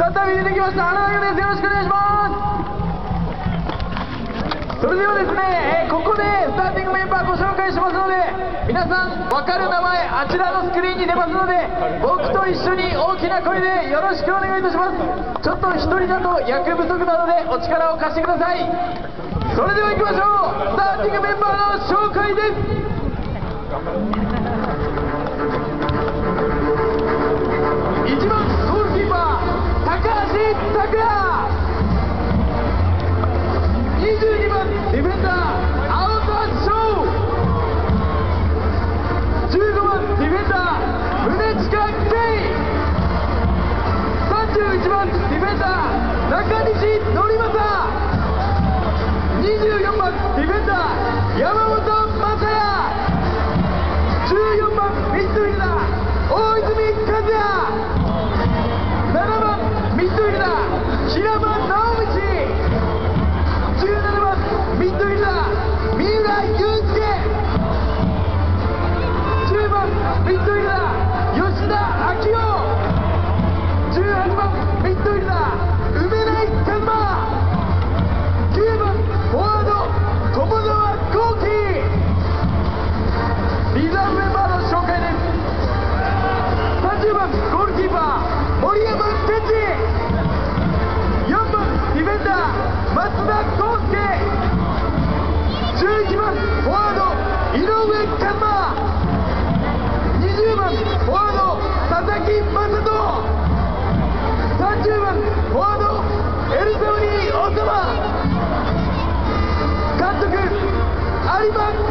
再び出てきました。花田です。よろしくお願いします。それではですね、えーここでスターティングメンバーご紹介しますので皆さん分かる名前あちらのスクリーンに出ますので僕と一緒に大きな声でよろしくお願いいたします。ちょっと一人だと役不足なのでお力を貸してください。それでは行きましょう。スターティングメンバーの紹介です。ディフェンダー青田翔15番ディフェンダー宗近圭。31番ディフェンダー中西則正 It's 30番フォワード LV おそば監督相葉。